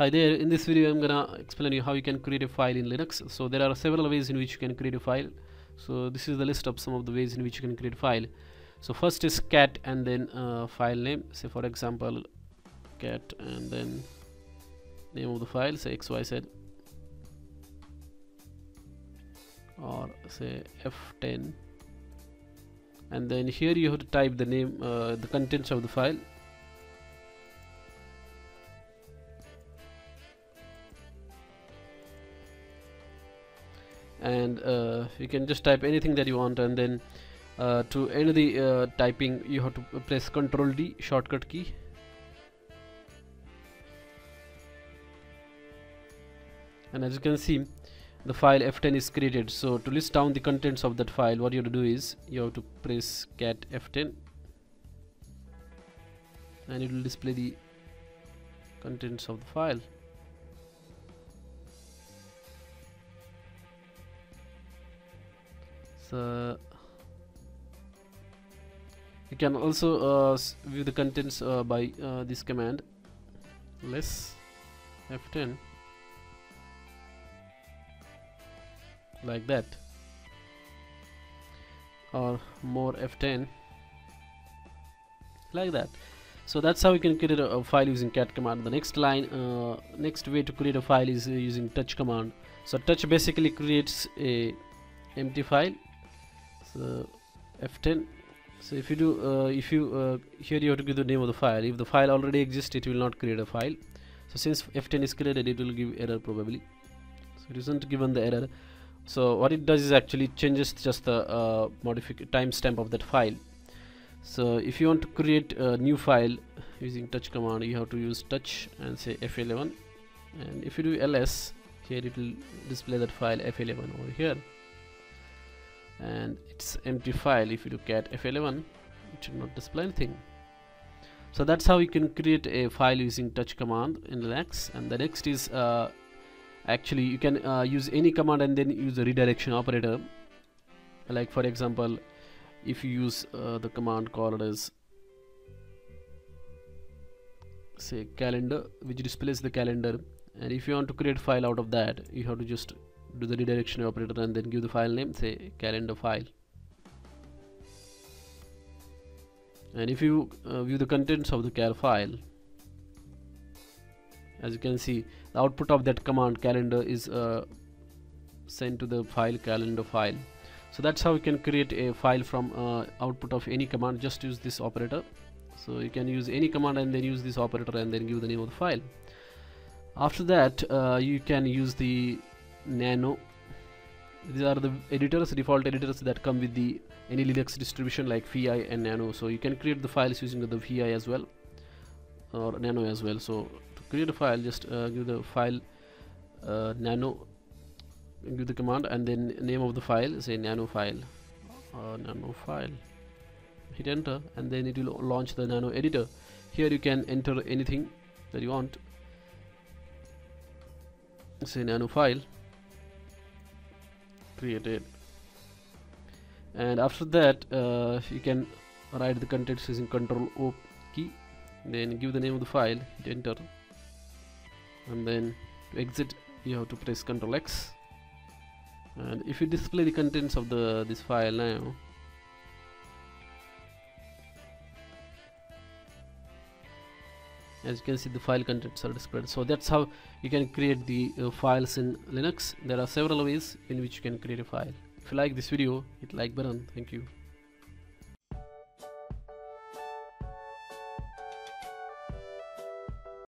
Hi there, in this video I'm gonna explain you how you can create a file in Linux. So there are several ways in which you can create a file. So this is the list of some of the ways in which you can create a file. So first is cat and then uh, file name. Say for example cat and then name of the file say xyz or say f10 and then here you have to type the name uh, the contents of the file and uh, you can just type anything that you want and then uh, to end the uh, typing you have to press ctrl D shortcut key. And as you can see the file f10 is created. So to list down the contents of that file what you have to do is you have to press cat f10 and it will display the contents of the file so you can also uh, view the contents uh, by uh, this command. Less f10 like that. Or more f10 like that. So that's how you can create a, a file using cat command. The next line uh, next way to create a file is uh, using touch command. So touch basically creates a empty file so f10 so if you do uh, if you uh, here you have to give the name of the file. If the file already exists it will not create a file. So since f10 is created it will give error probably. So it isn't given the error. So what it does is actually changes just the uh, timestamp of that file. So if you want to create a new file using touch command you have to use touch and say f11 and if you do ls here it will display that file f11 over here and it's empty file if you look at f11 it should not display anything. So that's how you can create a file using touch command in Linux and the next is uh, actually you can uh, use any command and then use the redirection operator. Like for example if you use uh, the command called as say calendar which displays the calendar. And if you want to create file out of that you have to just do the redirection operator and then give the file name say calendar file. And if you uh, view the contents of the cal file as you can see the output of that command calendar is uh, sent to the file calendar file. So that's how you can create a file from uh, output of any command. Just use this operator. So you can use any command and then use this operator and then give the name of the file. After that uh, you can use the nano. These are the editors default editors that come with the any linux distribution like vi and nano. So you can create the files using the vi as well or nano as well. So to create a file just uh, give the file uh, nano give the command and then name of the file say nano file uh, nano file. Hit enter and then it will launch the nano editor. Here you can enter anything that you want. Say nano file created. And after that uh, you can write the contents using control O key then give the name of the file hit enter and then to exit you have to press control X. And if you display the contents of the this file now as you can see the file contents are displayed. So that's how you can create the uh, files in Linux. There are several ways in which you can create a file. If you like this video hit like button. Thank you